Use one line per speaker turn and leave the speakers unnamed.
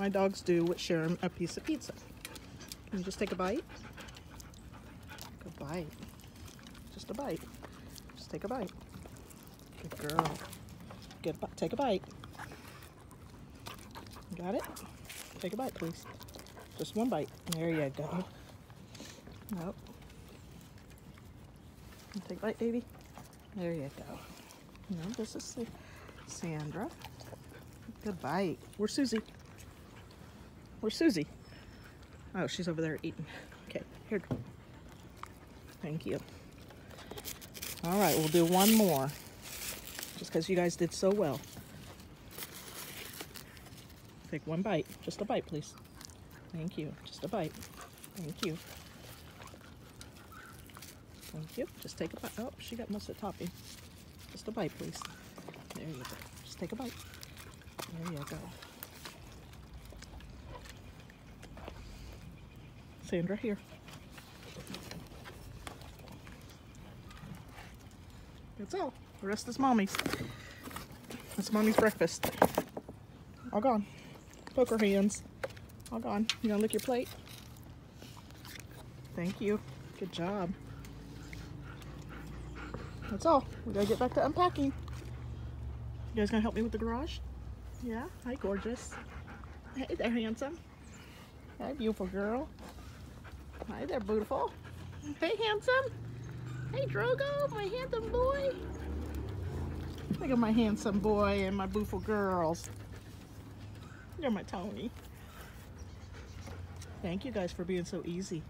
my dogs do with sharing a piece of pizza. Can you just take a bite? Take a bite. Just a bite. Just take a bite. Good girl. Good. Take a bite. Got it? Take a bite, please. Just one bite. There you go. Nope. Take a bite, baby. There you go. No, this is Sandra. Good bite. Where's Susie? Where's Susie? Oh, she's over there eating. Okay, here. Thank you. All right, we'll do one more. Just because you guys did so well. Take one bite. Just a bite, please. Thank you. Just a bite. Thank you. Thank you. Just take a bite. Oh, she got most of the topping. Just a bite, please. There you go. Just take a bite. There you go. Sandra, here. That's all. The rest is mommy's. That's mommy's breakfast. All gone. Poker hands. All gone. You gonna lick your plate? Thank you. Good job. That's all. We gotta get back to unpacking. You guys gonna help me with the garage? Yeah? Hi, gorgeous. Hey there, handsome. Hi, beautiful girl. Hi there, beautiful. Hey, handsome. Hey, Drogo, my handsome boy. Look at my handsome boy and my beautiful girls. You're my Tony. Thank you guys for being so easy.